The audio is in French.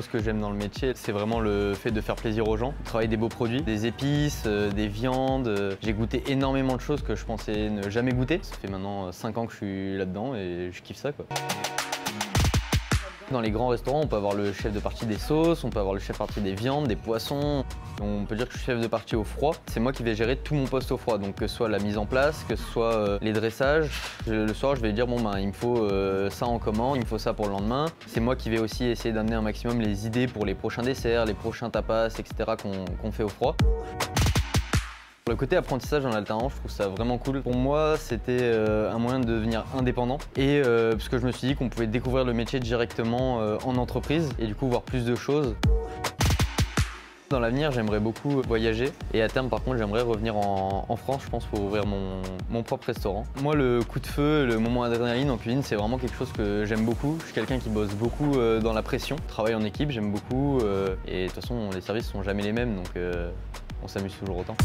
que j'aime dans le métier, c'est vraiment le fait de faire plaisir aux gens, travailler des beaux produits, des épices, euh, des viandes. euh, J'ai goûté énormément de choses que je pensais ne jamais goûter. Ça fait maintenant 5 ans que je suis là-dedans et je kiffe ça quoi. Dans les grands restaurants, on peut avoir le chef de partie des sauces, on peut avoir le chef de partie des viandes, des poissons. On peut dire que je suis chef de partie au froid. C'est moi qui vais gérer tout mon poste au froid, donc que ce soit la mise en place, que ce soit euh, les dressages. Le soir, je vais dire bon ben il me faut euh, ça en commande, il me faut ça pour le lendemain. C'est moi qui vais aussi essayer d'amener un maximum les idées pour les prochains desserts, les prochains tapas, etc. qu'on fait au froid. Le côté apprentissage en alternance, je trouve ça vraiment cool. Pour moi, c'était euh, un moyen de devenir indépendant et euh, parce que je me suis dit qu'on pouvait découvrir le métier directement euh, en entreprise et du coup voir plus de choses. Dans l'avenir, j'aimerais beaucoup voyager et à terme, par contre, j'aimerais revenir en, France, je pense, pour ouvrir mon, mon propre restaurant. Moi, le coup de feu, le moment adrénaline en cuisine, c'est vraiment quelque chose que j'aime beaucoup. Je suis quelqu'un qui bosse beaucoup dans la pression, travaille en équipe, j'aime beaucoup et de toute façon, les services sont jamais les mêmes, donc on s'amuse toujours autant.